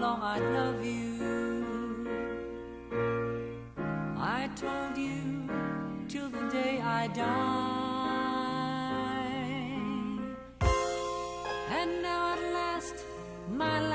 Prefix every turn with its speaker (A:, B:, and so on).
A: Long I'd love you. I told you till the day I die. And now at last my